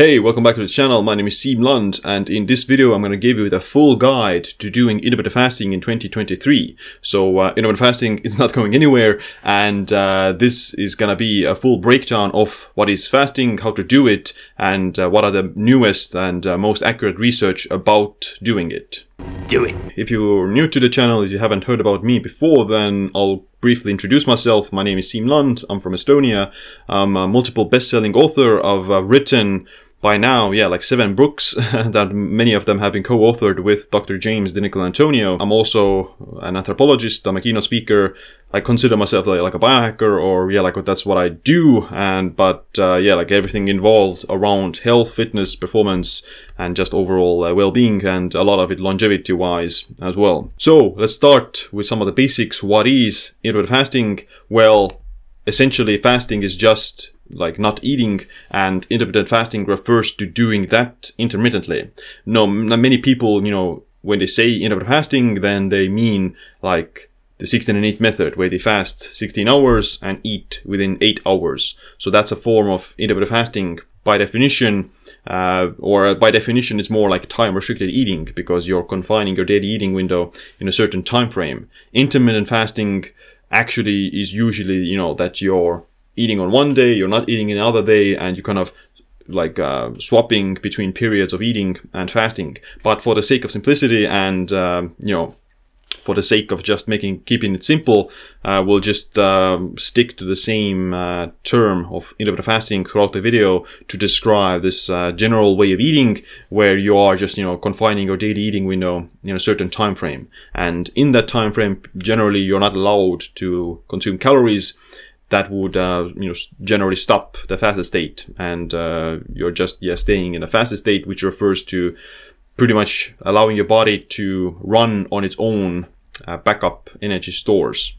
Hey, welcome back to the channel. My name is Siim Land, and in this video, I'm going to give you the full guide to doing intermittent fasting in 2023. So, uh, intermittent fasting is not going anywhere, and uh, this is going to be a full breakdown of what is fasting, how to do it, and uh, what are the newest and uh, most accurate research about doing it. Do it. If you're new to the channel, if you haven't heard about me before, then I'll briefly introduce myself. My name is Siim Land. I'm from Estonia. I'm a multiple best-selling author. I've uh, written by now, yeah, like seven books that many of them have been co-authored with Dr. James DiNicolantonio. I'm also an anthropologist. I'm a keynote speaker. I consider myself like, like a biohacker or yeah, like that's what I do. And, but, uh, yeah, like everything involved around health, fitness, performance, and just overall uh, well-being and a lot of it longevity wise as well. So let's start with some of the basics. What is intermittent fasting? Well, essentially fasting is just like not eating and intermittent fasting refers to doing that intermittently. No, many people, you know, when they say intermittent fasting, then they mean like the 16 and 8 method where they fast 16 hours and eat within 8 hours. So that's a form of intermittent fasting by definition, uh, or by definition, it's more like time restricted eating because you're confining your daily eating window in a certain time frame. Intermittent fasting actually is usually, you know, that you're eating on one day, you're not eating another day, and you kind of like uh, swapping between periods of eating and fasting. But for the sake of simplicity and uh, you know, for the sake of just making keeping it simple, uh, we'll just um, stick to the same uh, term of intermittent fasting throughout the video to describe this uh, general way of eating, where you are just you know confining your daily eating window in a certain time frame, and in that time frame, generally you're not allowed to consume calories that would uh, you know generally stop the fasted state. And uh, you're just yeah staying in a fasted state which refers to pretty much allowing your body to run on its own uh, backup energy stores.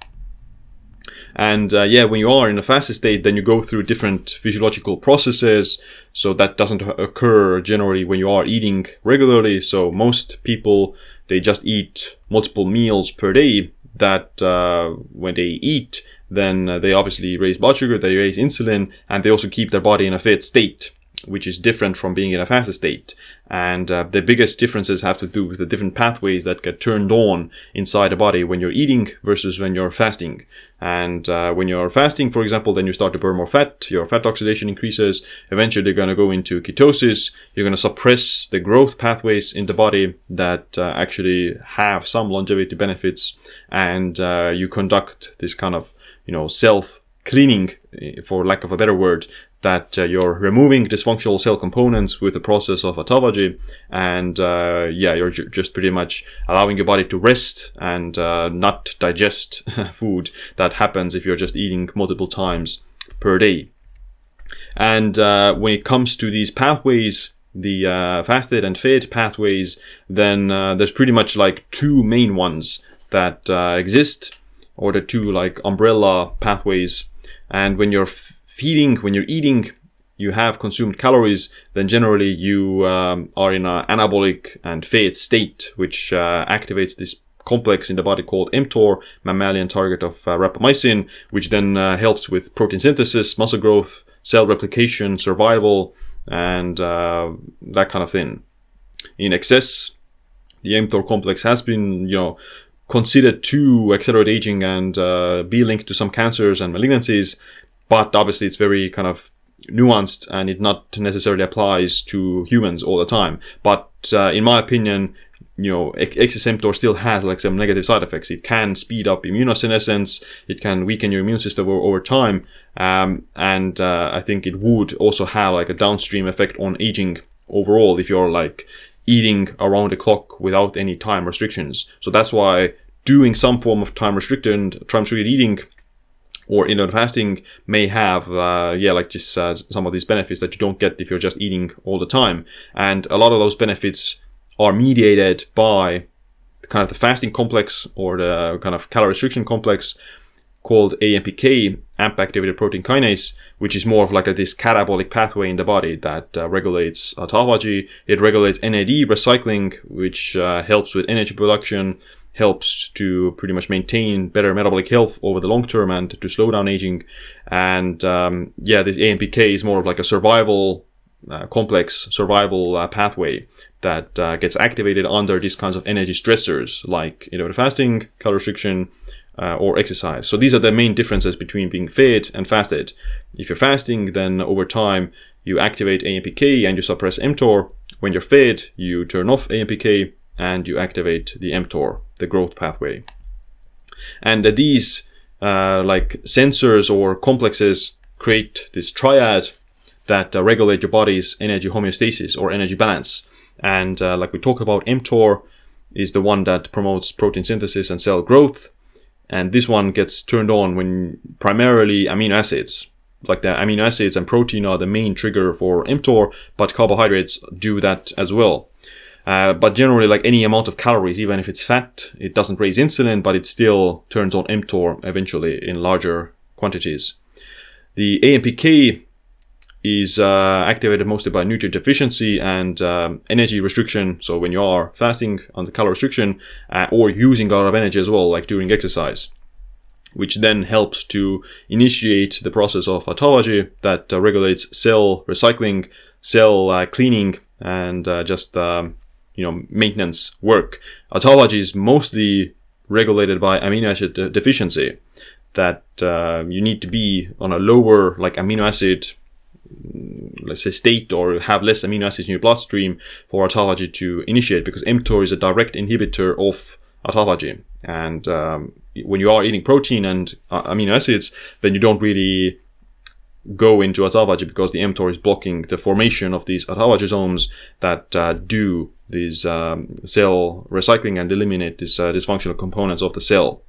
And uh, yeah when you are in a fasted state then you go through different physiological processes. So that doesn't occur generally when you are eating regularly. So most people they just eat multiple meals per day that uh, when they eat then uh, they obviously raise blood sugar, they raise insulin, and they also keep their body in a fit state, which is different from being in a fasted state. And uh, the biggest differences have to do with the different pathways that get turned on inside the body when you're eating versus when you're fasting. And uh, when you're fasting, for example, then you start to burn more fat, your fat oxidation increases, eventually you're going to go into ketosis, you're going to suppress the growth pathways in the body that uh, actually have some longevity benefits, and uh, you conduct this kind of you know, self cleaning, eh, for lack of a better word, that uh, you're removing dysfunctional cell components with the process of autophagy. And uh, yeah, you're ju just pretty much allowing your body to rest and uh, not digest food that happens if you're just eating multiple times per day. And uh, when it comes to these pathways, the uh, fasted and fed pathways, then uh, there's pretty much like two main ones that exist or the two like umbrella pathways. And when you're feeding, when you're eating, you have consumed calories, then generally you um, are in an anabolic and fed state, which uh, activates this complex in the body called mTOR, mammalian target of uh, rapamycin, which then uh, helps with protein synthesis, muscle growth, cell replication, survival, and uh, that kind of thing. In excess, the mTOR complex has been, you know, considered to accelerate aging and uh, be linked to some cancers and malignancies, but obviously it's very kind of nuanced and it not necessarily applies to humans all the time. But uh, in my opinion, you know, excess mTOR still has like some negative side effects. It can speed up immunosenescence. It can weaken your immune system over, over time. Um, and uh, I think it would also have like a downstream effect on aging overall if you're like eating around the clock without any time restrictions. So that's why doing some form of time restricted time restricted eating or intermittent fasting may have uh, yeah like just uh, some of these benefits that you don't get if you're just eating all the time and a lot of those benefits are mediated by kind of the fasting complex or the kind of calorie restriction complex called AMPK, AMP activated protein kinase, which is more of like a, this catabolic pathway in the body that uh, regulates autophagy. It regulates NAD recycling, which uh, helps with energy production, helps to pretty much maintain better metabolic health over the long term and to slow down aging. And um, yeah, this AMPK is more of like a survival uh, complex survival uh, pathway that uh, gets activated under these kinds of energy stressors like intermittent fasting, calorie restriction, uh, or exercise. So these are the main differences between being fed and fasted. If you're fasting, then over time you activate AMPK and you suppress mTOR. When you're fed, you turn off AMPK and you activate the mTOR, the growth pathway. And uh, these uh, like sensors or complexes create this triad that uh, regulate your body's energy homeostasis or energy balance. And uh, like we talked about, mTOR is the one that promotes protein synthesis and cell growth. And this one gets turned on when primarily amino acids, like the amino acids and protein are the main trigger for mTOR, but carbohydrates do that as well. Uh, but generally, like any amount of calories, even if it's fat, it doesn't raise insulin, but it still turns on mTOR eventually in larger quantities. The AMPK is uh, activated mostly by nutrient deficiency and um, energy restriction. So when you are fasting on the calorie restriction uh, or using a lot of energy as well, like during exercise, which then helps to initiate the process of autophagy that uh, regulates cell recycling, cell uh, cleaning, and uh, just um, you know maintenance work. Autophagy is mostly regulated by amino acid deficiency. That uh, you need to be on a lower like amino acid let's say state or have less amino acids in your bloodstream for autophagy to initiate because mTOR is a direct inhibitor of autophagy. And um, when you are eating protein and uh, amino acids, then you don't really go into autophagy because the mTOR is blocking the formation of these autophagosomes that uh, do these um, cell recycling and eliminate these uh, dysfunctional components of the cell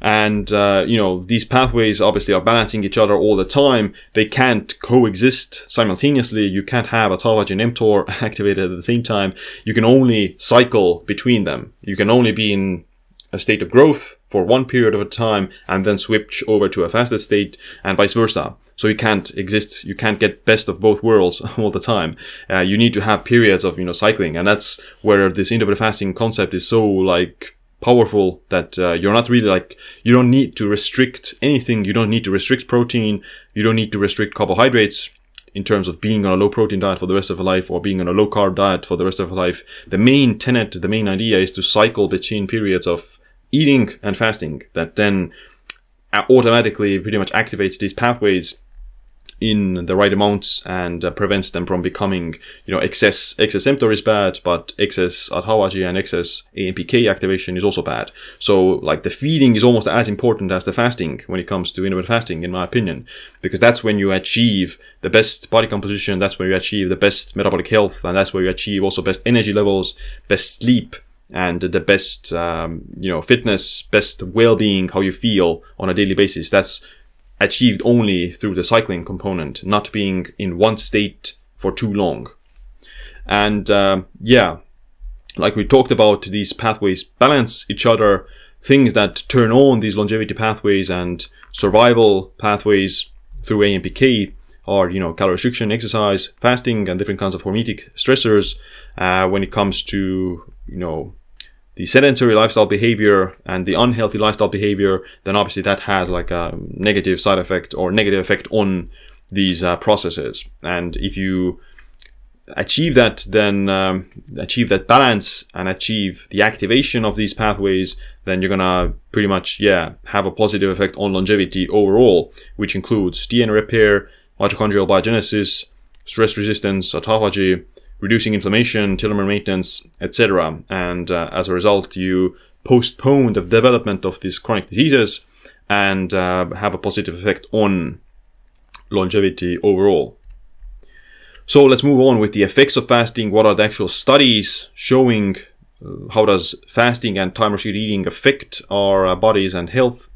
and uh, you know these pathways obviously are balancing each other all the time. They can't coexist simultaneously. You can't have autophagy and mTOR activated at the same time. You can only cycle between them. You can only be in a state of growth for one period of a time and then switch over to a fasted state and vice versa. So you can't exist. You can't get best of both worlds all the time. Uh, you need to have periods of you know cycling. And that's where this intermittent fasting concept is so like powerful that uh, you're not really like you don't need to restrict anything. You don't need to restrict protein. You don't need to restrict carbohydrates in terms of being on a low protein diet for the rest of your life or being on a low carb diet for the rest of your life. The main tenet the main idea is to cycle between periods of eating and fasting that then automatically pretty much activates these pathways in the right amounts and uh, prevents them from becoming, you know, excess excess mTOR is bad, but excess autophagy and excess AMPK activation is also bad. So like the feeding is almost as important as the fasting when it comes to intermittent fasting, in my opinion, because that's when you achieve the best body composition, that's where you achieve the best metabolic health, and that's where you achieve also best energy levels, best sleep, and the best um, you know fitness best well-being how you feel on a daily basis that's achieved only through the cycling component, not being in one state for too long. And uh, yeah, like we talked about, these pathways balance each other. Things that turn on these longevity pathways and survival pathways through AMPK are, you know, calorie restriction, exercise, fasting, and different kinds of hormetic stressors. Uh, when it comes to, you know, the sedentary lifestyle behavior and the unhealthy lifestyle behavior, then obviously that has like a negative side effect or negative effect on these uh, processes. And if you achieve that, then um, achieve that balance and achieve the activation of these pathways, then you're gonna pretty much, yeah, have a positive effect on longevity overall, which includes DNA repair, mitochondrial biogenesis, stress resistance, autophagy, reducing inflammation, telomere maintenance, etc. And uh, as a result, you postpone the development of these chronic diseases and uh, have a positive effect on longevity overall. So let's move on with the effects of fasting. What are the actual studies showing uh, how does fasting and time restricted eating affect our uh, bodies and health?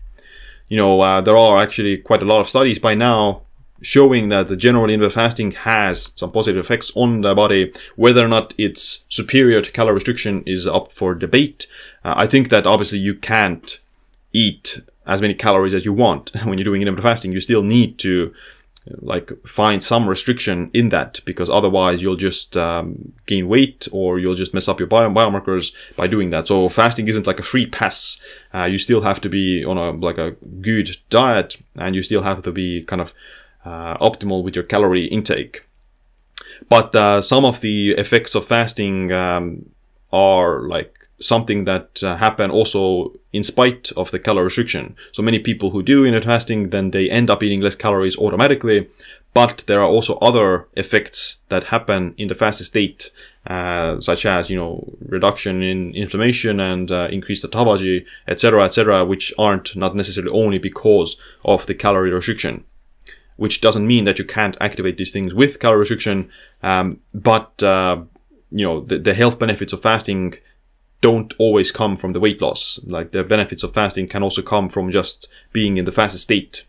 You know, uh, there are actually quite a lot of studies by now showing that the general intermittent fasting has some positive effects on the body. Whether or not it's superior to calorie restriction is up for debate. Uh, I think that obviously you can't eat as many calories as you want when you're doing intermittent fasting. You still need to like find some restriction in that because otherwise you'll just um, gain weight or you'll just mess up your bio- biomarkers by doing that. So fasting isn't like a free pass. Uh, you still have to be on a like a good diet and you still have to be kind of optimal with your calorie intake. but uh, some of the effects of fasting um, are like something that uh, happen also in spite of the calorie restriction. So many people who do intermittent fasting, then they end up eating less calories automatically. But there are also other effects that happen in the fasted state, uh, such as you know reduction in inflammation and uh, increased autophagy, etc., etc., which aren't not necessarily only because of the calorie restriction. Which doesn't mean that you can't activate these things with calorie restriction, um, but uh, you know the, the health benefits of fasting don't always come from the weight loss. Like the benefits of fasting can also come from just being in the fasted state.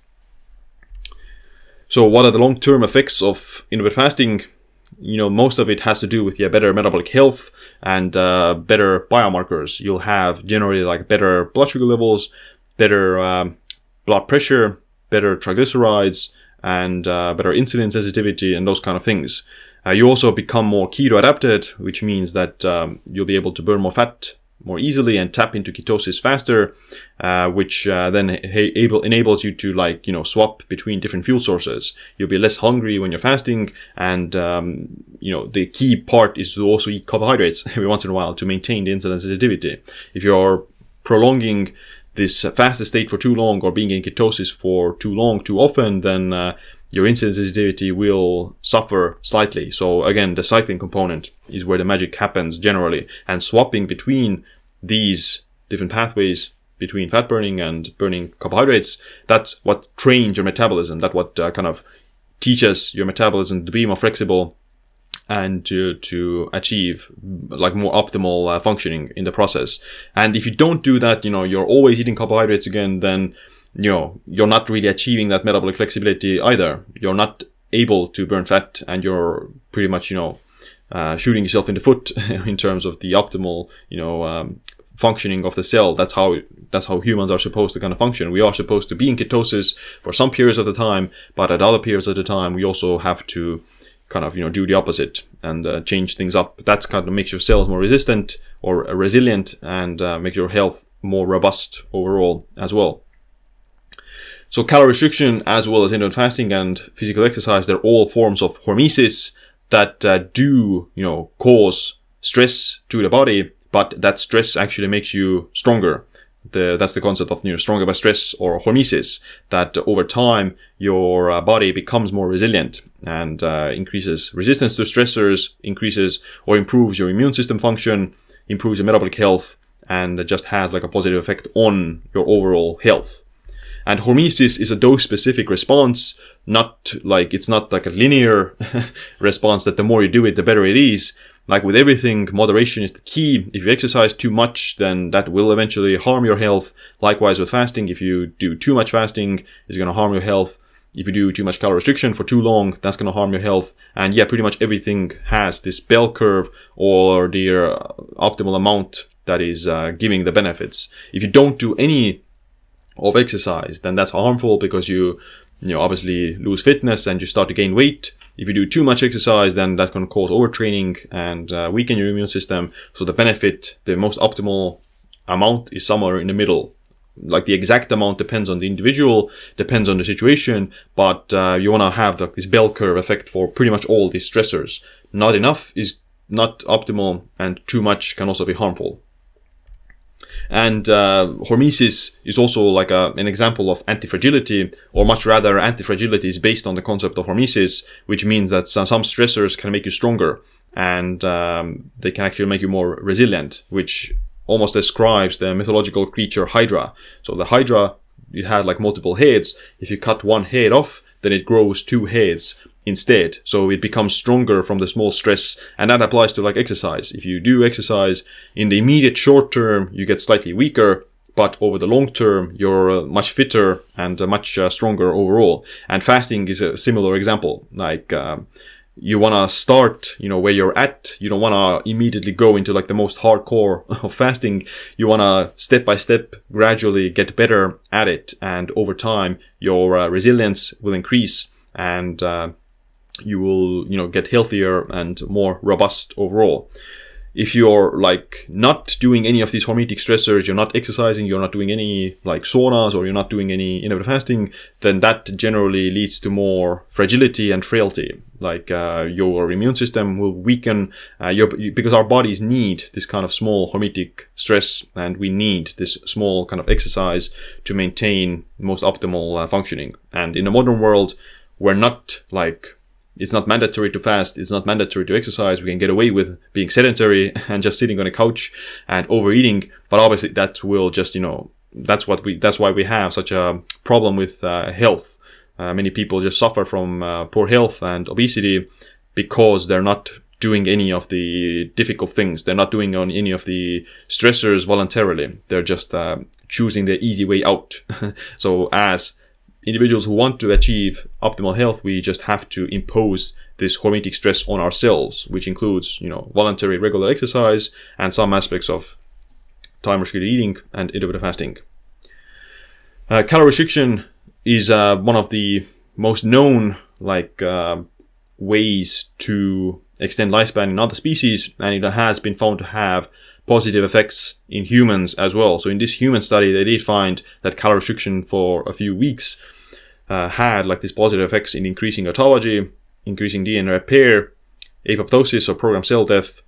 So what are the long-term effects of intermittent fasting? You know, most of it has to do with yeah, better metabolic health and uh, better biomarkers. You'll have generally like better blood sugar levels, better um, blood pressure, better triglycerides, and uh, better insulin sensitivity and those kind of things. Uh, you also become more keto adapted, which means that um, you'll be able to burn more fat more easily and tap into ketosis faster, uh, which uh, then able enables you to like you know swap between different fuel sources. You'll be less hungry when you're fasting, and um, you know the key part is to also eat carbohydrates every once in a while to maintain the insulin sensitivity. If you're prolonging this fasted state for too long or being in ketosis for too long, too often, then uh, your insulin sensitivity will suffer slightly. So again, the cycling component is where the magic happens generally. And swapping between these different pathways between fat burning and burning carbohydrates, that's what trains your metabolism. That's what uh, kind of teaches your metabolism to be more flexible and to, to achieve like more optimal uh, functioning in the process. And if you don't do that, you know, you're always eating carbohydrates again, then you know, you're not really achieving that metabolic flexibility either. You're not able to burn fat and you're pretty much, you know, uh, shooting yourself in the foot in terms of the optimal, you know, um, functioning of the cell. That's how that's how humans are supposed to kind of function. We are supposed to be in ketosis for some periods of the time, but at other periods of the time, we also have to kind of you know do the opposite and uh, change things up. That's kind of makes your cells more resistant or resilient and uh, makes your health more robust overall as well. So calorie restriction, as well as intermittent fasting and physical exercise, they're all forms of hormesis that uh, do, you know, cause stress to the body, but that stress actually makes you stronger. The, that's the concept of you know, stronger by stress or hormesis, that over time your uh, body becomes more resilient and uh, increases resistance to stressors, increases or improves your immune system function, improves your metabolic health, and just has like a positive effect on your overall health. And hormesis is a dose specific response, not like it's not like a linear response that the more you do it, the better it is. Like with everything, moderation is the key. If you exercise too much, then that will eventually harm your health. Likewise with fasting, if you do too much fasting, it's going to harm your health. If you do too much calorie restriction for too long, that's going to harm your health. And yeah, pretty much everything has this bell curve or the uh, optimal amount that is uh, giving the benefits. If you don't do any of exercise, then that's harmful because you, you know, obviously lose fitness and you start to gain weight. If you do too much exercise, then that can cause overtraining and uh, weaken your immune system. So the benefit, the most optimal amount is somewhere in the middle. Like the exact amount depends on the individual, depends on the situation, but uh, you want to have this bell curve effect for pretty much all these stressors. Not enough is not optimal, and too much can also be harmful. And uh, hormesis is also like a, an example of antifragility, or much rather, antifragility is based on the concept of hormesis, which means that some, some stressors can make you stronger and um, they can actually make you more resilient, which almost describes the mythological creature Hydra. So the Hydra, it had like multiple heads. If you cut one head off, then it grows two heads instead. So it becomes stronger from the small stress. And that applies to like exercise. If you do exercise in the immediate short term, you get slightly weaker. But over the long term, you're uh, much fitter and uh, much uh, stronger overall. And fasting is a similar example. Like, um, you want to start, you know, where you're at. You don't want to immediately go into like the most hardcore of fasting. You want to step by step gradually get better at it. And over time, your uh, resilience will increase and uh, you will, you know, get healthier and more robust overall. if you're like not doing any of these hormetic stressors, you're not exercising, you're not doing any like saunas, or you're not doing any intermittent fasting, then that generally leads to more fragility and frailty. Like uh, your immune system will weaken uh, your, because our bodies need this kind of small hormetic stress, and we need this small kind of exercise to maintain most optimal uh, functioning. And in the modern world, we're not like it's not mandatory to fast. It's not mandatory to exercise. We can get away with being sedentary and just sitting on a couch and overeating. But obviously that will just, you know, that's what we, that's why we have such a problem with uh, health. Uh, many people just suffer from uh, poor health and obesity because they're not doing any of the difficult things. They're not doing on any of the stressors voluntarily. They're just uh, choosing the easy way out. so as individuals who want to achieve optimal health, we just have to impose this hormetic stress on ourselves, which includes, you know, voluntary regular exercise and some aspects of time restricted eating and intermittent fasting. Uh, calorie restriction is uh, one of the most known like uh, ways to extend lifespan in other species, and it has been found to have positive effects in humans as well. So in this human study, they did find that calorie restriction for a few weeks uh, had like these positive effects in increasing autophagy, increasing DNA repair, apoptosis or programmed cell death,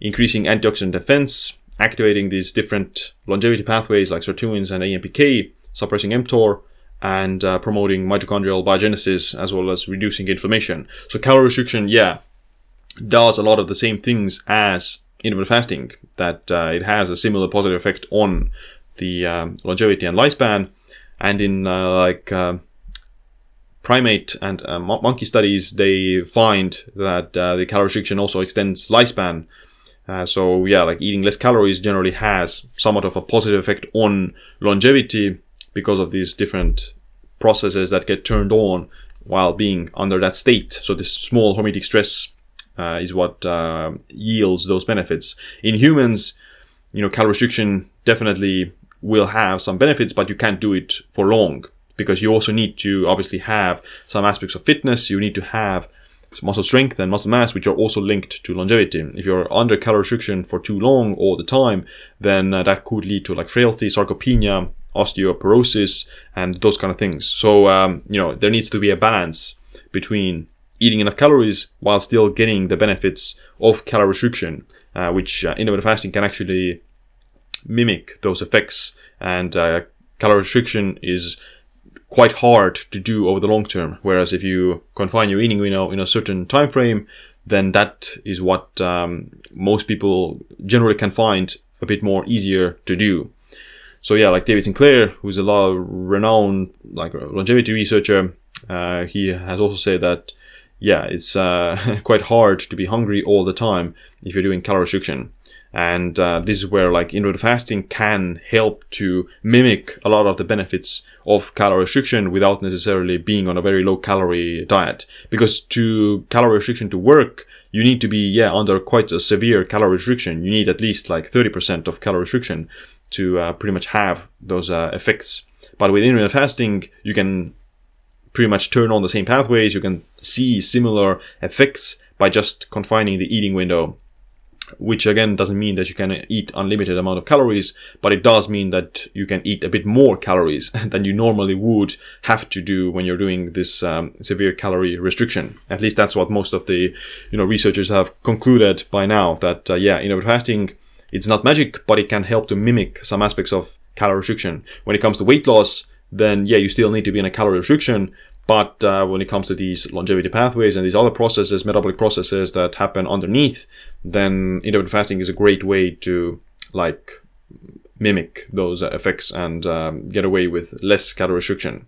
increasing antioxidant defense, activating these different longevity pathways like sirtuins and AMPK, suppressing mTOR, and uh, promoting mitochondrial biogenesis as well as reducing inflammation. So calorie restriction, yeah, does a lot of the same things as intermittent fasting, that uh, it has a similar positive effect on the um, longevity and lifespan. And in uh, like uh, primate and uh, monkey studies, they find that uh, the calorie restriction also extends lifespan. Uh, so yeah, like eating less calories generally has somewhat of a positive effect on longevity because of these different processes that get turned on while being under that state. So this small hormetic stress uh, is what uh, yields those benefits. In humans, you know, calorie restriction definitely will have some benefits, but you can't do it for long because you also need to obviously have some aspects of fitness. You need to have muscle strength and muscle mass, which are also linked to longevity. If you're under calorie restriction for too long all the time, then uh, that could lead to like frailty, sarcopenia, osteoporosis, and those kind of things. So, um, you know, there needs to be a balance between eating enough calories while still getting the benefits of calorie restriction, uh, which uh, intermittent fasting can actually mimic those effects. And uh, calorie restriction is quite hard to do over the long term. Whereas if you confine your eating you know, in a certain time frame, then that is what um, most people generally can find a bit more easier to do. So yeah, like David Sinclair, who's a lot renowned like longevity researcher, uh, he has also said that yeah, it's uh, quite hard to be hungry all the time if you're doing calorie restriction. And uh, this is where like intermittent fasting can help to mimic a lot of the benefits of calorie restriction without necessarily being on a very low calorie diet. Because to calorie restriction to work, you need to be, yeah, under quite a severe calorie restriction. You need at least like 30% of calorie restriction to uh, pretty much have those uh, effects. But with intermittent fasting, you can pretty much turn on the same pathways. You can see similar effects by just confining the eating window which again doesn't mean that you can eat unlimited amount of calories, but it does mean that you can eat a bit more calories than you normally would have to do when you're doing this um, severe calorie restriction. At least that's what most of the you know researchers have concluded by now. That uh, yeah, intermittent fasting it's not magic, but it can help to mimic some aspects of calorie restriction. When it comes to weight loss, then yeah, you still need to be in a calorie restriction. But uh, when it comes to these longevity pathways and these other processes, metabolic processes that happen underneath, then intermittent fasting is a great way to like mimic those effects and um, get away with less calorie restriction.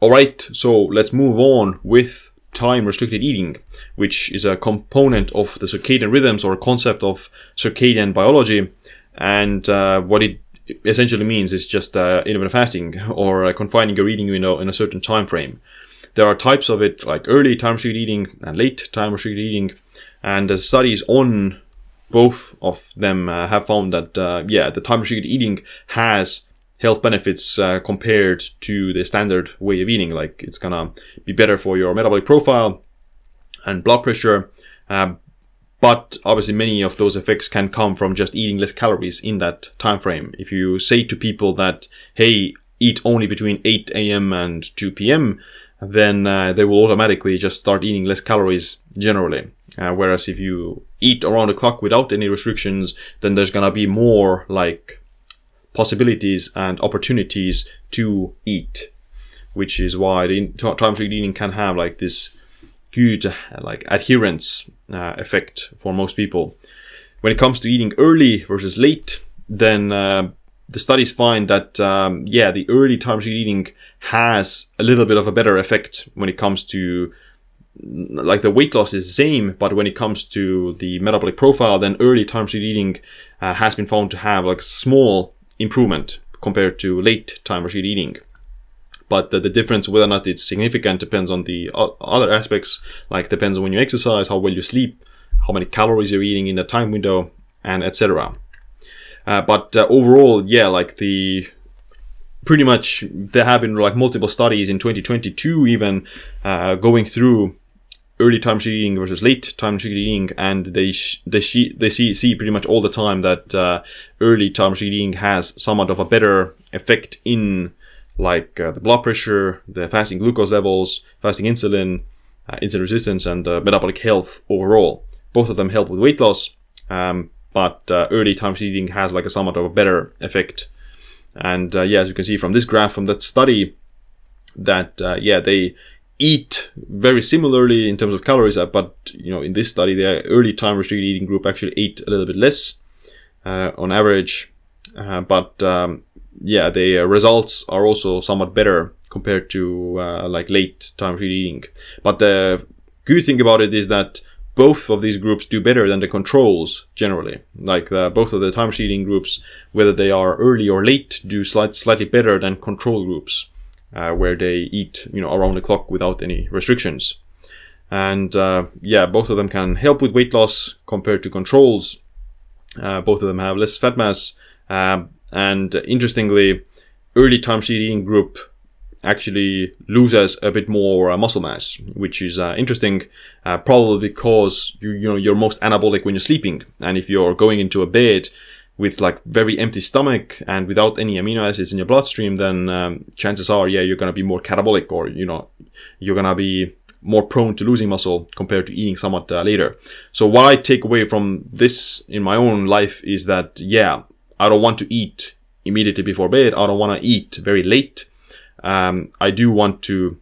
All right, so let's move on with time restricted eating, which is a component of the circadian rhythms or concept of circadian biology. And uh, what it essentially means is just uh, intermittent fasting or uh, confining your eating window in a certain time frame. There are types of it like early time restricted eating and late time restricted eating, and the studies on both of them uh, have found that uh, yeah, the time restricted eating has health benefits uh, compared to the standard way of eating. Like it's gonna be better for your metabolic profile and blood pressure. Um, but obviously many of those effects can come from just eating less calories in that time frame. If you say to people that, hey, eat only between 8 a.m. and 2 p.m., then uh, they will automatically just start eating less calories generally. Uh, whereas if you eat around the clock without any restrictions, then there's gonna be more like possibilities and opportunities to eat, which is why the time restricted eating can have like this good like adherence uh, effect for most people. When it comes to eating early versus late, then uh, the studies find that um, yeah, the early time restricted eating has a little bit of a better effect when it comes to like the weight loss is the same, but when it comes to the metabolic profile, then early time restricted eating uh, has been found to have like small improvement compared to late time restricted eating. But the, the, difference, whether or not it's significant, depends on the other aspects, like depends on when you exercise, how well you sleep, how many calories you're eating in that time window, and etc. Uh, but uh, overall, yeah, like the pretty much there have been like multiple studies in 2022 even uh, going through early time restricted eating versus late time restricted eating, and they they they see see pretty much all the time that uh, early time restricted eating has somewhat of a better effect in like uh, the blood pressure, the fasting glucose levels, fasting insulin, uh, insulin resistance, and uh, metabolic health overall. Both of them help with weight loss, um, but uh, early time eating has like a somewhat of a better effect. And uh, yeah, as you can see from this graph from that study, that yeah they eat very similarly in terms of calories, uh, but you know in this study the early time restricted eating group actually ate a little bit less uh, on average, uh, but um, yeah, the results are also somewhat better compared to uh, like late time restricted eating. But the good thing about it is that both of these groups do better than the controls generally. Like the, both of the time eating groups, whether they are early or late, do slight, slightly better than control groups uh, where they eat, you know, around the clock without any restrictions. And uh, yeah, both of them can help with weight loss compared to controls. Uh, both of them have less fat mass. And interestingly, early time restricted eating group actually loses a bit more uh, muscle mass, which is uh, interesting, uh, probably because you, you know you're most anabolic when you're sleeping, and if you're going into a bed with like very empty stomach and without any amino acids in your bloodstream, then um, chances are, yeah, you're gonna be more catabolic, or you know, you're gonna be more prone to losing muscle compared to eating somewhat uh, later. So what I take away from this in my own life is that, yeah, I don't want to eat immediately before bed. I don't want to eat very late. Um, I do want to,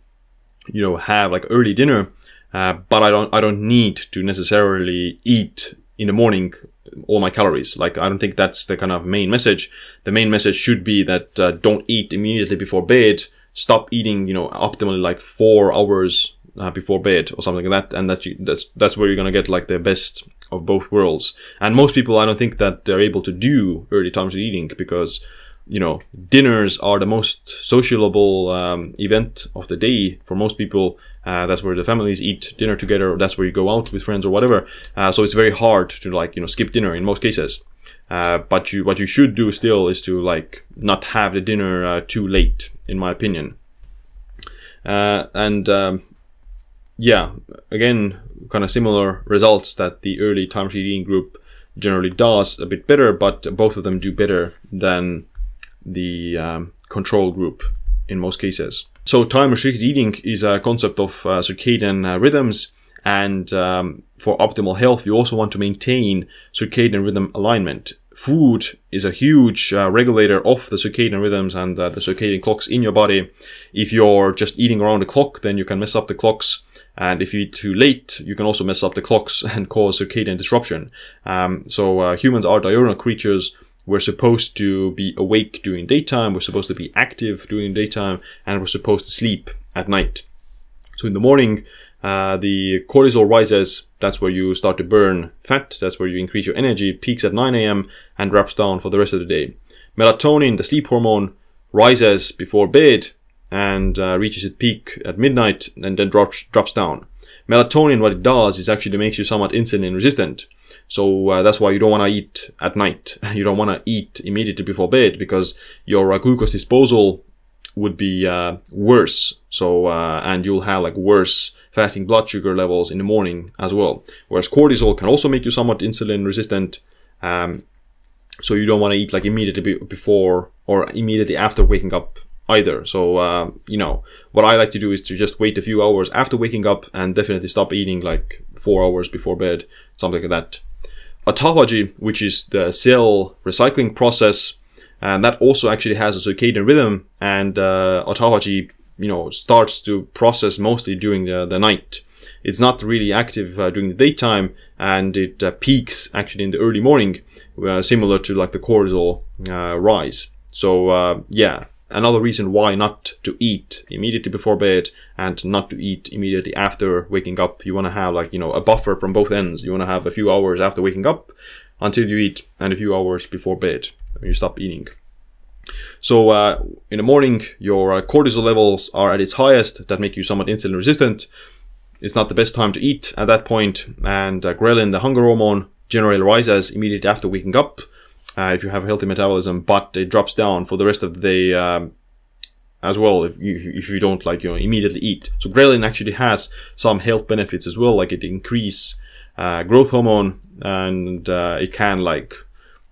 you know, have like early dinner, uh, but I don't, I don't need to necessarily eat in the morning all my calories. Like, I don't think that's the kind of main message. The main message should be that uh, don't eat immediately before bed. Stop eating, you know, optimally like four hours uh, before bed or something like that. And that's, that's, that's where you're to get like the best of both worlds. And most people, I don't think that they're able to do early times of eating because, you know, dinners are the most sociable um, event of the day for most people. Uh, that's where the families eat dinner together. Or That's where you go out with friends or whatever. Uh, so it's very hard to like you know skip dinner in most cases. Uh, but you what you should do still is to like not have the dinner uh, too late, in my opinion. Uh, and um, yeah, again, kind of similar results that the early time eating group generally does a bit better, but both of them do better than the um, control group in most cases. So time restricted eating is a concept of uh, circadian uh, rhythms. And um, for optimal health, you also want to maintain circadian rhythm alignment. Food is a huge uh, regulator of the circadian rhythms and uh, the circadian clocks in your body. If you're just eating around the clock, then you can mess up the clocks. And if you eat too late, you can also mess up the clocks and cause circadian disruption. Um, so uh, humans are diurnal creatures we're supposed to be awake during daytime, we're supposed to be active during daytime, and we're supposed to sleep at night. So in the morning, uh, the cortisol rises. That's where you start to burn fat. That's where you increase your energy. Peaks at 9 a.m. and drops down for the rest of the day. Melatonin, the sleep hormone, rises before bed and uh, reaches its peak at midnight and then drops drops down. Melatonin, what it does is actually makes you somewhat insulin resistant. So uh, that's why you don't want to eat at night. You don't want to eat immediately before bed because your uh, glucose disposal would be uh, worse. So uh, and you'll have like worse fasting blood sugar levels in the morning as well. Whereas cortisol can also make you somewhat insulin resistant. Um, so you don't want to eat like immediately before or immediately after waking up either. So uh, you know what I like to do is to just wait a few hours after waking up and definitely stop eating like four hours before bed, something like that. Autophagy, which is the cell recycling process, and that also actually has a circadian rhythm, and uh, autophagy, you know, starts to process mostly during the, the night. It's not really active uh, during the daytime, and it uh, peaks actually in the early morning, uh, similar to like the cortisol uh, rise. So uh, yeah, another reason why not to eat immediately before bed and not to eat immediately after waking up. You want to have like, you know, a buffer from both ends. You want to have a few hours after waking up until you eat and a few hours before bed when you stop eating. So uh, in the morning, your uh, cortisol levels are at its highest. That make you somewhat insulin resistant. It's not the best time to eat at that point, and uh, ghrelin, the hunger hormone, generally rises immediately after waking up uh, if you have a healthy metabolism, but it drops down for the rest of the day um, as well if you, if you don't like you know immediately eat. So ghrelin actually has some health benefits as well, like it increase uh, growth hormone and uh, it can like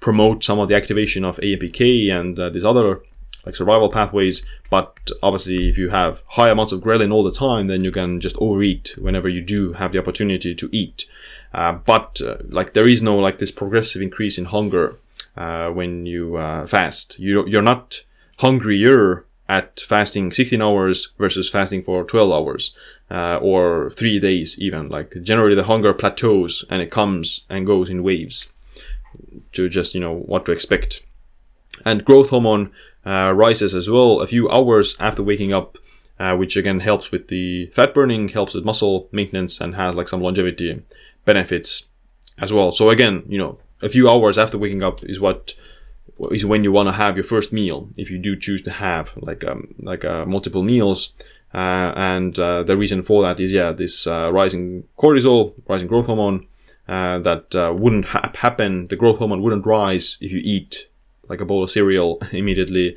promote some of the activation of AMPK and uh, these other like survival pathways. But obviously, if you have high amounts of ghrelin all the time, then you can just overeat whenever you do have the opportunity to eat. Uh, but uh, like there is no like this progressive increase in hunger uh, when you uh, fast. You you're not hungrier at fasting 16 hours versus fasting for 12 hours uh, or three days even. Like generally the hunger plateaus and it comes and goes in waves to just you know what to expect. And growth hormone uh, rises as well a few hours after waking up. Uh, which again helps with the fat burning, helps with muscle maintenance, and has like some longevity benefits as well. So again, you know, a few hours after waking up is what is when you want to have your first meal if you do choose to have like um, like uh, multiple meals. Uh, and uh, the reason for that is yeah this uh, rising cortisol rising growth hormone uh, that uh, wouldn't ha- happen. The growth hormone wouldn't rise if you eat like a bowl of cereal immediately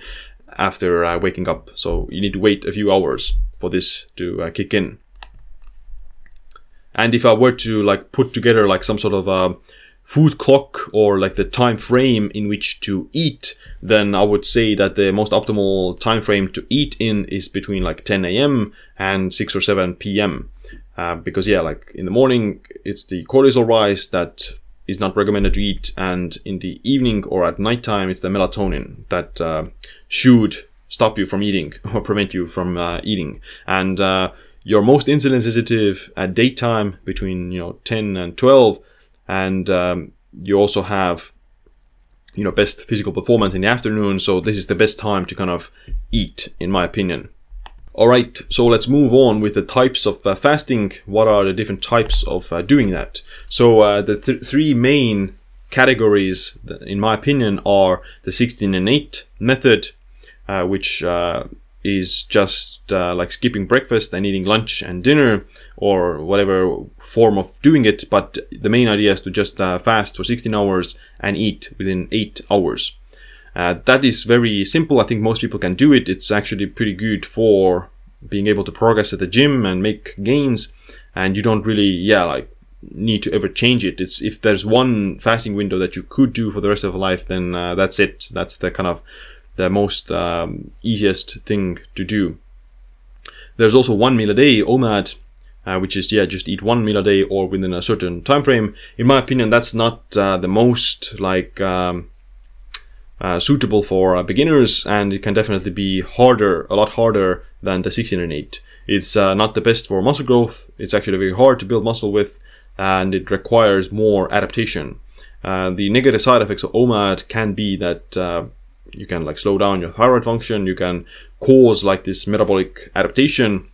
after waking up. So you need to wait a few hours for this to kick in. And if I were to like put together like some sort of food clock or like the time frame in which to eat, then I would say that the most optimal time frame to eat in is between like 10 a.m. and 6 or 7 p.m. Uh, because yeah, like in the morning, it's the cortisol rise that is not recommended to eat, and in the evening or at nighttime, it's the melatonin that uh, should stop you from eating or prevent you from uh, eating. And uh, you're most insulin sensitive at daytime between you know 10 and 12 and um, you also have you know best physical performance in the afternoon. So this is the best time to kind of eat in my opinion. All right. So let's move on with the types of uh, fasting. What are the different types of uh, doing that? So uh, the th- three main categories in my opinion are the 16 and 8 method uh, which uh, is just uh, like skipping breakfast and eating lunch and dinner or whatever form of doing it. But the main idea is to just uh, fast for 16 hours and eat within 8 hours. Uh, that is very simple. I think most people can do it. It's actually pretty good for being able to progress at the gym and make gains. And you don't really, yeah, like need to ever change it. It's if there's one fasting window that you could do for the rest of life, then uh, that's it. That's the kind of the most um, easiest thing to do. There's also one meal a day, OMAD, uh, which is yeah, just eat one meal a day or within a certain time frame. In my opinion, that's not uh, the most like um, uh, suitable for uh, beginners, and it can definitely be harder, a lot harder than the 16 and 8. It's uh, not the best for muscle growth. It's actually very hard to build muscle with, and it requires more adaptation. Uh, the negative side effects of OMAD can be that you can like slow down your thyroid function. You can cause like this metabolic adaptation.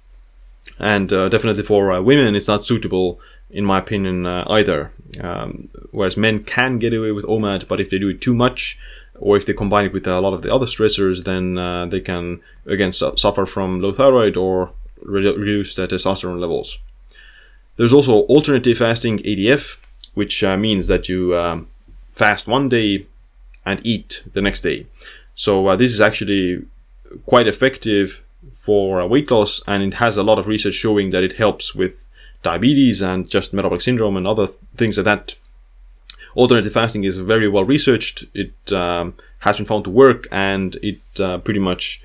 And uh, definitely for uh, women it's not suitable in my opinion uh, either. Um, whereas men can get away with omad but if they do it too much or if they combine it with a lot of the other stressors then uh, they can again su- suffer from low thyroid or re- reduce the testosterone levels. There's also alternative fasting adf which uh, means that you um, fast one day and eat the next day. So uh, this is actually quite effective for uh, weight loss, and it has a lot of research showing that it helps with diabetes and just metabolic syndrome and other things like that. Alternative fasting is very well researched. It um, has been found to work, and it uh, pretty much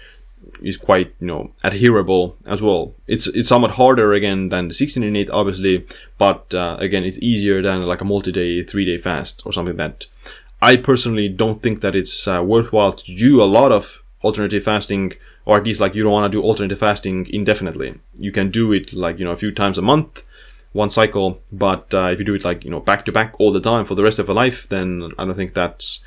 is quite you know adherable as well. It's it's somewhat harder again than the 16 in 8 obviously, but uh, again it's easier than like a multi-day, three-day fast or something like that. I personally don't think that it's uh, worthwhile to do a lot of alternative fasting, or at least like you don't want to do alternative fasting indefinitely. You can do it like you know a few times a month, one cycle, but uh, if you do it like you know back to back all the time for the rest of your life, then I don't think that's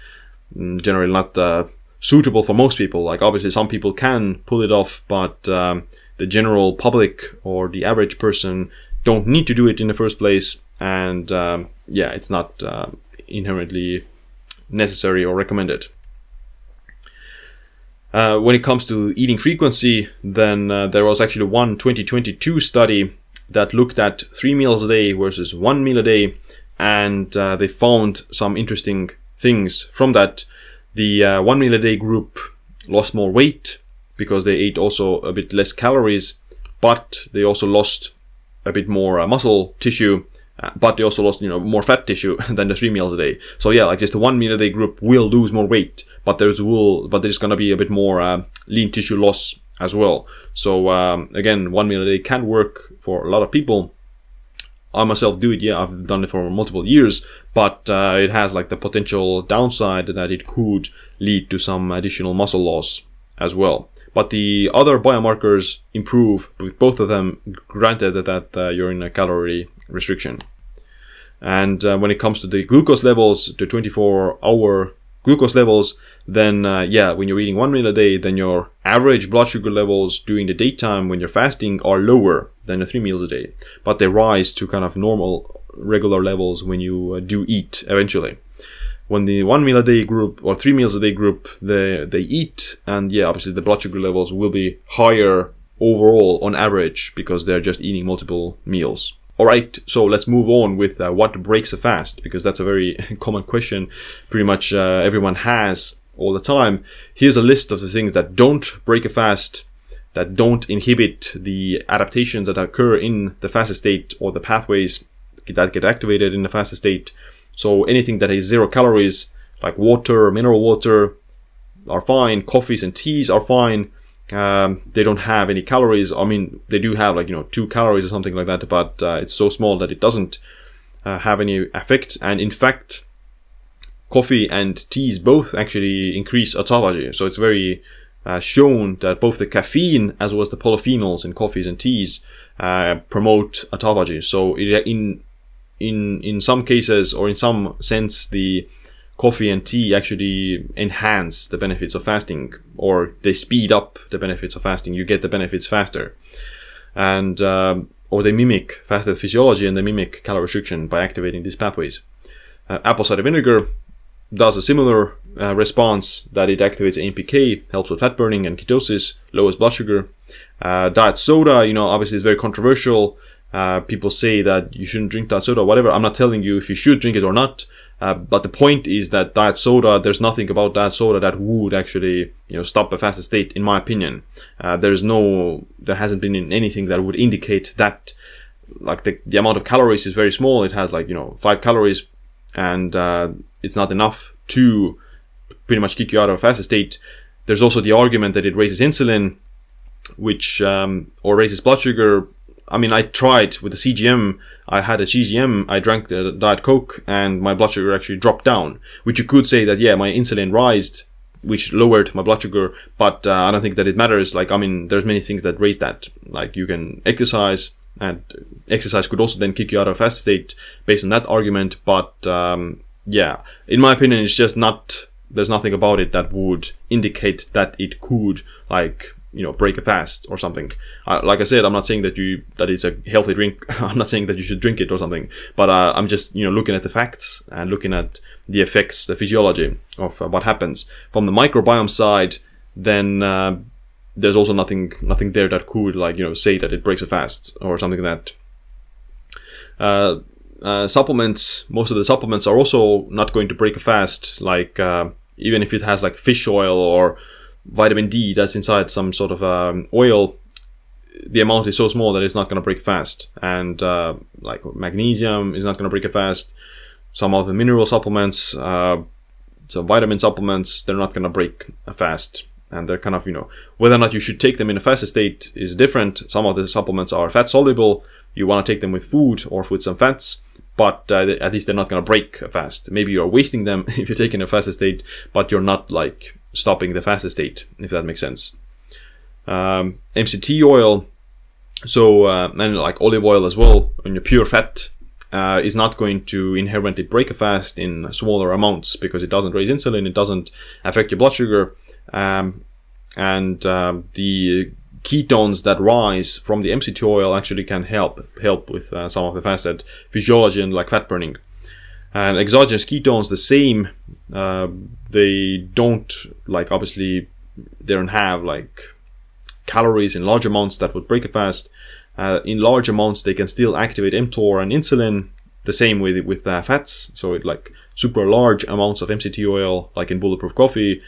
mm, generally not uh, suitable for most people. Like obviously some people can pull it off, but um, the general public or the average person don't need to do it in the first place. And um, yeah, it's not uh, inherently necessary or recommended. Uh, when it comes to eating frequency, then uh, there was actually one 2022 study that looked at three meals a day versus one meal a day, and uh, they found some interesting things from that. The uh, one meal a day group lost more weight because they ate also a bit less calories, but they also lost a bit more uh, muscle tissue uh, but they also lost, you know, more fat tissue than the three meals a day. So yeah, like just the one meal a day group will lose more weight, but there's will, but there's gonna be a bit more uh, lean tissue loss as well. So um, again, one meal a day can work for a lot of people. I myself do it. Yeah, I've done it for multiple years, but uh, it has like the potential downside that it could lead to some additional muscle loss as well. But the other biomarkers improve with both of them, granted that uh, you're in a calorie restriction. And uh, when it comes to the glucose levels, the 24 hour glucose levels, then uh, yeah, when you're eating one meal a day, then your average blood sugar levels during the daytime when you're fasting are lower than the three meals a day, but they rise to kind of normal, regular levels when you uh, do eat eventually. When the one meal a day group or three meals a day group, they they eat, and yeah, obviously the blood sugar levels will be higher overall on average because they're just eating multiple meals. All right, so let's move on with uh, what breaks a fast because that's a very common question pretty much uh, everyone has all the time. Here's a list of the things that don't break a fast, that don't inhibit the adaptations that occur in the fast state or the pathways that get activated in the fast state. So anything that is zero calories, like water, mineral water, are fine. Coffees and teas are fine. Um, they don't have any calories. I mean, they do have like you know two calories or something like that, but uh, it's so small that it doesn't uh, have any effects. And in fact, coffee and teas both actually increase autophagy. So it's very uh, shown that both the caffeine as well as the polyphenols in coffees and teas uh, promote autophagy. So it, in in in some cases or in some sense, the coffee and tea actually enhance the benefits of fasting or they speed up the benefits of fasting. You get the benefits faster. And, um, or they mimic fasted physiology and they mimic calorie restriction by activating these pathways. Uh, apple cider vinegar does a similar uh, response that it activates AMPK, helps with fat burning and ketosis, lowers blood sugar. Uh, diet soda, you know, obviously is very controversial. Uh, people say that you shouldn't drink diet soda, whatever. I'm not telling you if you should drink it or not. Uh, but the point is that diet soda, there's nothing about diet soda that would actually, you know, stop a fasted state, in my opinion. Uh, there's no, there hasn't been anything that would indicate that, like the, the amount of calories is very small. It has like, you know, five calories and, uh, it's not enough to pretty much kick you out of a fasted state. There's also the argument that it raises insulin, which, um, or raises blood sugar, I mean, I tried with the CGM. I had a CGM. I drank the Diet Coke, and my blood sugar actually dropped down. Which you could say that yeah, my insulin raised, which lowered my blood sugar. But uh, I don't think that it matters. Like I mean, there's many things that raise that. Like you can exercise, and exercise could also then kick you out of fast state based on that argument. But um, yeah, in my opinion, it's just not. There's nothing about it that would indicate that it could like you know break a fast or something. Uh, like i said i'm not saying that you that it's a healthy drink. I'm not saying that you should drink it or something. But uh, i'm just you know looking at the facts and looking at the effects the physiology of uh, what happens. From the microbiome side then uh, there's also nothing nothing there that could like you know say that it breaks a fast or something like that. Uh, uh, supplements most of the supplements are also not going to break a fast. Like even if it has like fish oil or vitamin D that's inside some sort of um, oil, the amount is so small that it's not going to break fast. And uh, like magnesium is not going to break it fast. Some of the mineral supplements, uh, some vitamin supplements, they're not going to break fast. And they're kind of, you know, whether or not you should take them in a fast state is different. Some of the supplements are fat soluble. You want to take them with food or with some fats but uh, at least they're not going to break fast. Maybe you're wasting them if you're taking a fast state, but you're not like stopping the fast state, if that makes sense. Um, MCT oil, so uh, and like olive oil as well, on your pure fat, uh, is not going to inherently break a fast in smaller amounts because it doesn't raise insulin, it doesn't affect your blood sugar, um, and um, the ketones that rise from the MCT oil actually can help help with uh, some of the fasted physiology and like fat burning. And exogenous ketones, the same. Uh, they don't like obviously they don't have like calories in large amounts that would break a fast. Uh, in large amounts, they can still activate mTOR and insulin. The same with with uh, fats. So it like super large amounts of MCT oil, like in bulletproof coffee,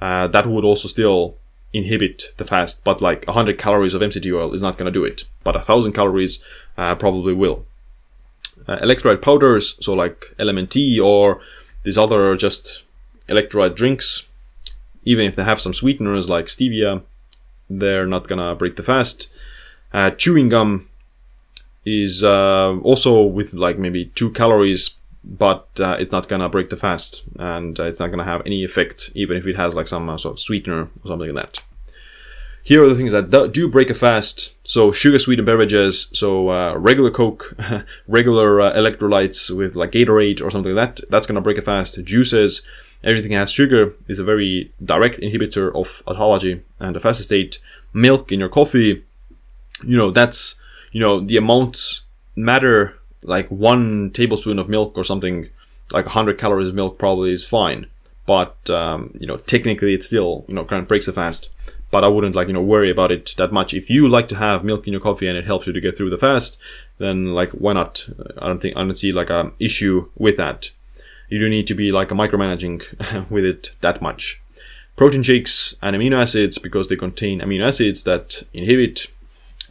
uh, that would also still inhibit the fast, but like 100 calories of MCT oil is not going to do it, but a 1000 calories uh, probably will. Uh, electrolyte powders, so like LMNT or these other are just electrolyte drinks, even if they have some sweeteners like stevia, they're not gonna break the fast. Uh, chewing gum is uh, also with like maybe two calories but uh, it's not gonna break the fast and uh, it's not gonna have any effect even if it has like some uh, sort of sweetener or something like that here are the things that do break a fast. So sugar sweetened beverages so uh, regular coke regular uh, electrolytes with like gatorade or something like that. That's gonna break a fast. Juices everything has sugar is a very direct inhibitor of autophagy and the fast state. Milk in your coffee you know that's you know the amounts matter. Like one tablespoon of milk or something, like 100 calories of milk probably is fine. But, um, you know, technically it still, you know, kind of breaks a fast. But I wouldn't like, you know, worry about it that much. If you like to have milk in your coffee and it helps you to get through the fast, then like, why not? I don't think, I don't see like a issue with that. You don't need to be like a micromanaging with it that much. Protein shakes and amino acids because they contain amino acids that inhibit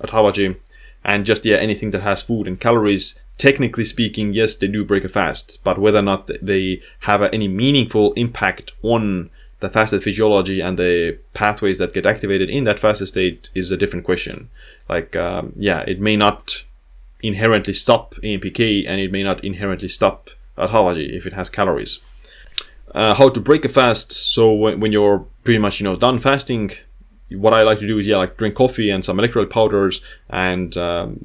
autophagy and just yeah anything that has food and calories technically speaking, yes, they do break a fast, but whether or not they have any meaningful impact on the fasted physiology and the pathways that get activated in that fasted state is a different question. Like, um, yeah, it may not inherently stop AMPK and it may not inherently stop autophagy if it has calories. Uh, how to break a fast. So when, when you're pretty much, you know, done fasting, what I like to do is, yeah, like drink coffee and some electrolyte powders and um,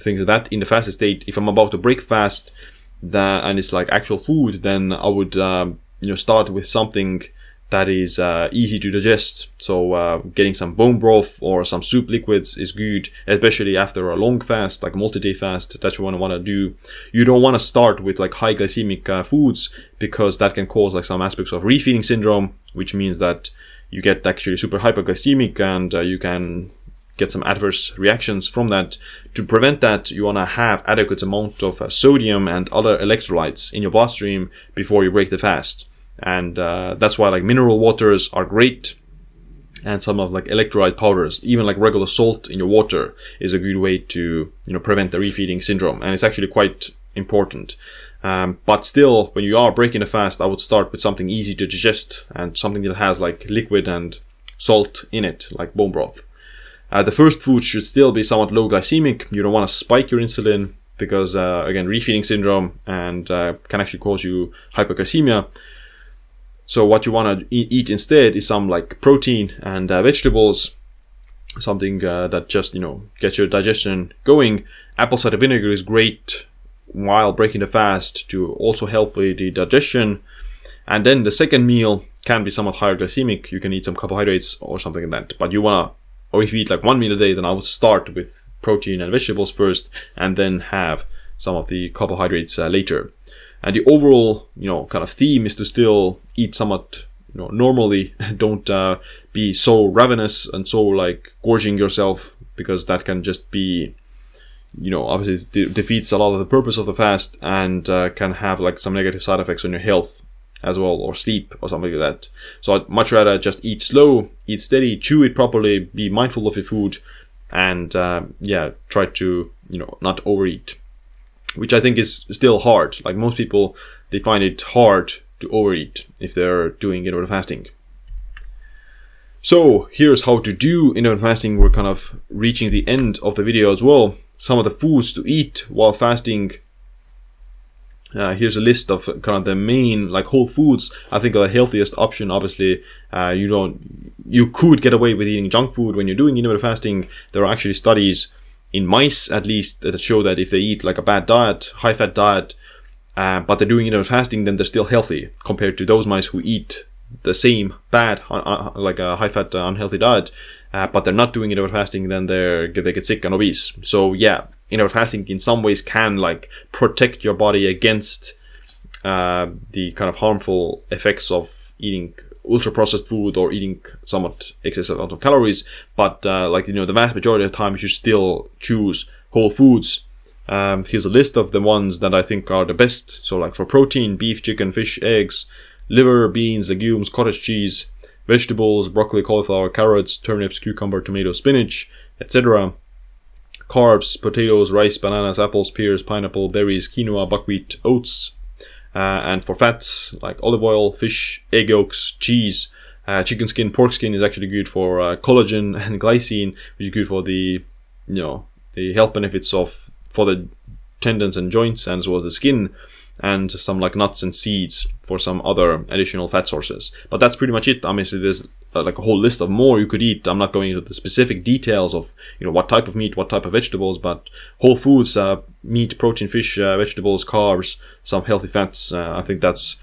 things like that in the fasted state. If I'm about to break fast, that and it's like actual food, then I would um, you know start with something that is uh, easy to digest. So uh, getting some bone broth or some soup liquids is good, especially after a long fast, like multi-day fast that you want to want to do. You don't want to start with like high glycemic uh, foods because that can cause like some aspects of refeeding syndrome, which means that you get actually super hyperglycemic and uh, you can get some adverse reactions from that. To prevent that, you want to have adequate amount of uh, sodium and other electrolytes in your bloodstream before you break the fast. And uh, that's why like mineral waters are great and some of like electrolyte powders, even like regular salt in your water is a good way to, you know, prevent the refeeding syndrome. And it's actually quite important. Um, but still, when you are breaking a fast, I would start with something easy to digest and something that has like liquid and salt in it, like bone broth. Uh, the first food should still be somewhat low glycemic. You don't want to spike your insulin because, uh, again, refeeding syndrome and uh, can actually cause you hyperglycemia. So what you want to eat instead is some like protein and uh, vegetables, something uh, that just you know gets your digestion going. Apple cider vinegar is great while breaking the fast to also help with the digestion. And then the second meal can be somewhat higher glycemic. You can eat some carbohydrates or something like that. But you wanna or if you eat like one meal a day, then I would start with protein and vegetables first, and then have some of the carbohydrates uh, later. And the overall, you know, kind of theme is to still eat somewhat, you know, normally. Don't uh, be so ravenous and so like gorging yourself because that can just be, you know, obviously de- defeats a lot of the purpose of the fast and uh, can have like some negative side effects on your health. as well, or sleep or something like that. So I'd much rather just eat slow, eat steady, chew it properly, be mindful of your food, and uh, yeah, try to you know not overeat, which I think is still hard. Like most people, they find it hard to overeat if they're doing intermittent fasting. So here's how to do intermittent fasting. We're kind of reaching the end of the video as well. Some of the foods to eat while fasting uh, here's a list of kind of the main like whole foods. I think are the healthiest option. Obviously, uh, you don't you could get away with eating junk food when you're doing intermittent fasting. There are actually studies in mice, at least, that show that if they eat like a bad diet, high fat diet, uh, but they're doing intermittent fasting, then they're still healthy compared to those mice who eat the same bad, uh, uh, like a high fat, unhealthy diet, uh, but they're not doing intermittent fasting, then they're they get sick and obese. So yeah, intermittent fasting in some ways can like protect your body against uh, the kind of harmful effects of eating ultra processed food or eating somewhat excessive amount of calories. But uh, like you know, the vast majority of the time, you should still choose whole foods. Um, here's a list of the ones that I think are the best. So like for protein, beef, chicken, fish, eggs, liver, beans, legumes, cottage cheese, vegetables, broccoli, cauliflower, carrots, turnips, cucumber, tomato, spinach, etc. Carbs, potatoes, rice, bananas, apples, pears, pineapple, berries, quinoa, buckwheat, oats. Uh, and for fats, like olive oil, fish, egg yolks, cheese, uh, chicken skin, pork skin is actually good for uh, collagen and glycine, which is good for the, you know, the health benefits of for the tendons and joints and as well as the skin and some like nuts and seeds for some other additional fat sources. But that's pretty much it. Obviously, there's uh, like a whole list of more you could eat. I'm not going into the specific details of you know what type of meat, what type of vegetables, but whole foods, uh, meat, protein, fish, uh, vegetables, carbs, some healthy fats. Uh, I think that's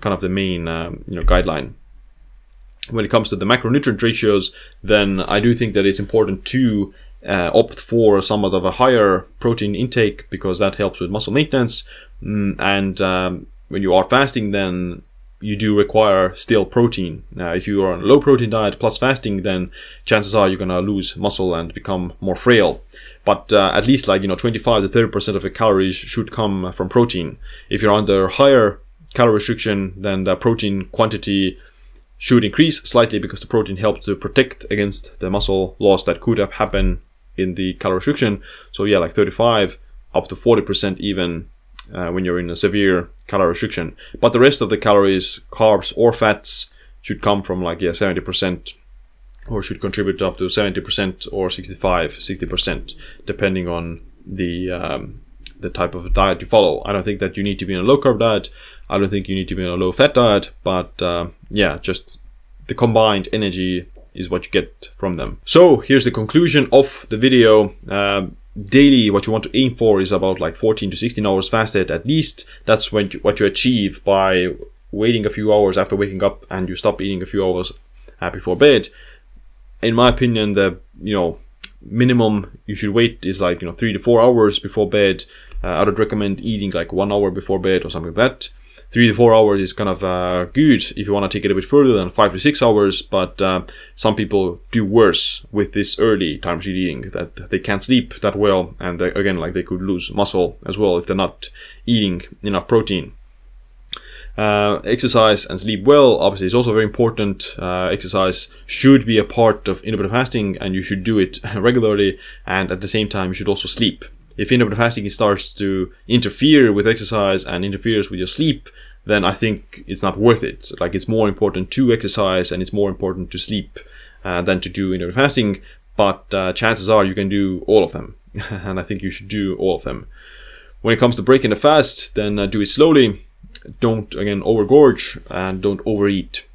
kind of the main um, you know guideline. When it comes to the macronutrient ratios, then I do think that it's important to uh, opt for somewhat of a higher protein intake because that helps with muscle maintenance. Mm, and um, when you are fasting, then you do require still protein. Now, if you are on a low protein diet plus fasting, then chances are you're gonna lose muscle and become more frail. But uh, at least like you know, 25 to 30 percent of the calories should come from protein. If you're under higher calorie restriction, then the protein quantity should increase slightly because the protein helps to protect against the muscle loss that could have happened in the calorie restriction. So yeah, like 35 up to 40 percent even uh, when you're in a severe calorie restriction. But the rest of the calories, carbs or fats, should come from like yeah 70% or should contribute up to 70% or 65 60% depending on the um, the type of diet you follow i don't think that you need to be on a low carb diet i don't think you need to be on a low fat diet but uh, yeah just the combined energy is what you get from them. So here's the conclusion of the video. Um, daily what you want to aim for is about like 14 to 16 hours fasted at least. That's when you, what you achieve by waiting a few hours after waking up and you stop eating a few hours uh, before bed. In my opinion the you know minimum you should wait is like you know three to four hours before bed. Uh, i would recommend eating like one hour before bed or something like that three to four hours is kind of uh, good if you want to take it a bit further than five to six hours. But uh, some people do worse with this early time restricted eating that they can't sleep that well, and they, again, like they could lose muscle as well if they're not eating enough protein. Uh, exercise and sleep well obviously is also very important. Uh, exercise should be a part of intermittent fasting, and you should do it regularly. And at the same time, you should also sleep if intermittent fasting starts to interfere with exercise and interferes with your sleep, then I think it's not worth it. Like it's more important to exercise and it's more important to sleep uh, than to do intermittent fasting. But uh, chances are you can do all of them, and I think you should do all of them. When it comes to breaking the fast, then uh, do it slowly. Don't again overgorge and don't overeat.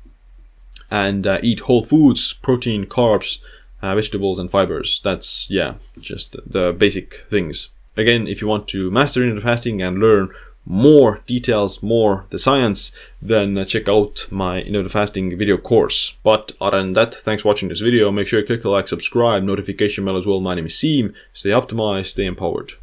And uh, eat whole foods, protein, carbs, uh, vegetables and fibers. That's, yeah, just the basic things. Again, if you want to master intermittent fasting and learn more details, more the science, then uh, check out my intermittent fasting video course. But other than that, thanks for watching this video. Make sure you click like, subscribe, notification bell as well. My name is Siim. Stay optimized, stay empowered.